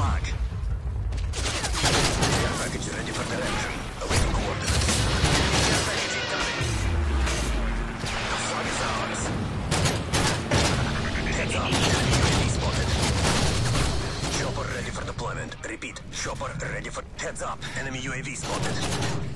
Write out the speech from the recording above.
flag. Care package ready for direction. Awaiting coordinates. Care package incoming. The flag is ours. Heads up. Enemy spotted. Chopper ready for deployment. Repeat. Chopper ready for... Heads up. Enemy UAV spotted.